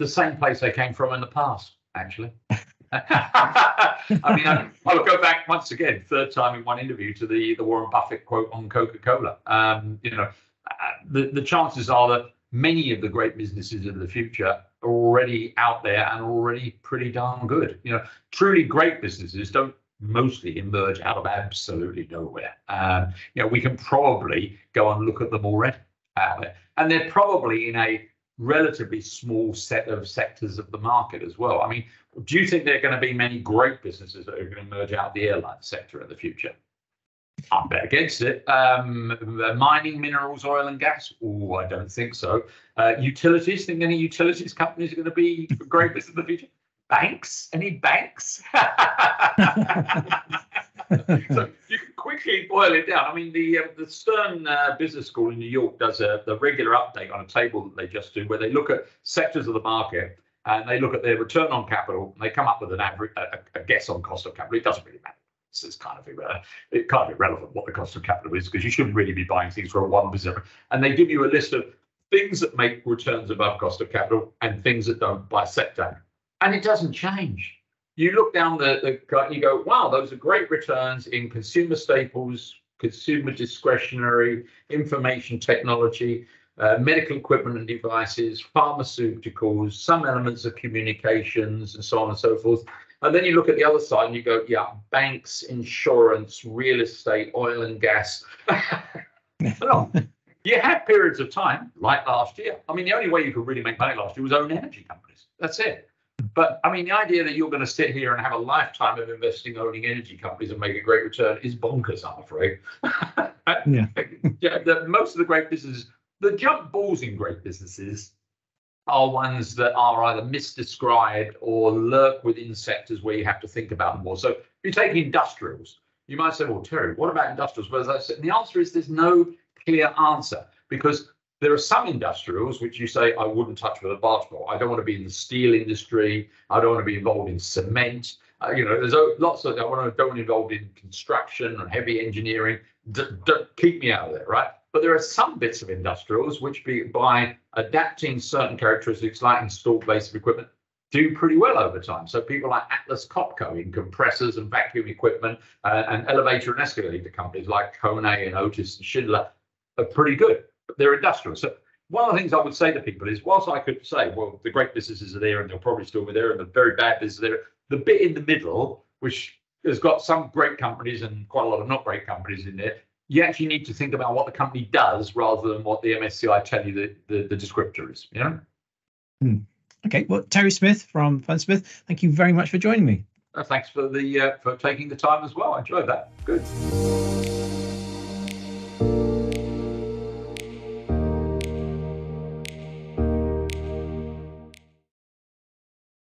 the same place they came from in the past, actually. I mean, I, will go back once again, third time in one interview, to the the Warren Buffett quote on Coca-Cola. Um, you know, uh, the the chances are that many of the great businesses of the future are already out there and already pretty darn good. You know, truly great businesses don't mostly emerge out of absolutely nowhere. Um, you know, we can probably go and look at them already there, and they're probably in a relatively small set of sectors of the market as well. I mean, do you think there are going to be many great businesses that are going to emerge out the airline sector in the future? I bet against it. Um, mining, minerals, oil, and gas? Oh, I don't think so. Uh, utilities? Think any utilities companies are going to be great business in the future? Banks? Any banks? so boil it down. I mean, the uh, the Stern uh, Business School in New York does a the regular update on a table that they just do, where they look at sectors of the market and they look at their return on capital and they come up with an average a, a guess on cost of capital. It doesn't really matter. It's, it's kind of irrelevant. It can't be relevant what the cost of capital is because you shouldn't really be buying things for a one percent. And they give you a list of things that make returns above cost of capital and things that don't by sector, and it doesn't change you look down the, the and you go, wow, those are great returns in consumer staples, consumer discretionary, information technology, uh, medical equipment and devices, pharmaceuticals, some elements of communications, and so on and so forth. And then you look at the other side and you go, yeah, banks, insurance, real estate, oil and gas. you had periods of time like last year. I mean, the only way you could really make money last year was own energy companies. That's it. But I mean, the idea that you're going to sit here and have a lifetime of investing owning energy companies and make a great return is bonkers, I'm afraid. yeah. yeah the, most of the great businesses, the jump balls in great businesses are ones that are either misdescribed or lurk within sectors where you have to think about them more. So if you take industrials, you might say, well, Terry, what about industrials? Well, as I said, and the answer is there's no clear answer because there are some industrials which you say I wouldn't touch with a pole. I don't want to be in the steel industry. I don't want to be involved in cement. Uh, you know, there's lots of I don't want to be involved in construction and heavy engineering. D- d- keep me out of there, right? But there are some bits of industrials which, be, by adapting certain characteristics like installed base of equipment, do pretty well over time. So people like Atlas Copco in compressors and vacuum equipment, uh, and elevator and escalator companies like Kone and Otis and Schindler are pretty good they're industrial. So one of the things I would say to people is, whilst I could say, well, the great businesses are there and they'll probably still be there, and the very bad businesses are there, the bit in the middle, which has got some great companies and quite a lot of not great companies in there, you actually need to think about what the company does rather than what the MSCI tell you the, the, the descriptor is. You know. Hmm. Okay. Well, Terry Smith from Fundsmith, thank you very much for joining me. Uh, thanks for the uh, for taking the time as well. I enjoyed that. Good.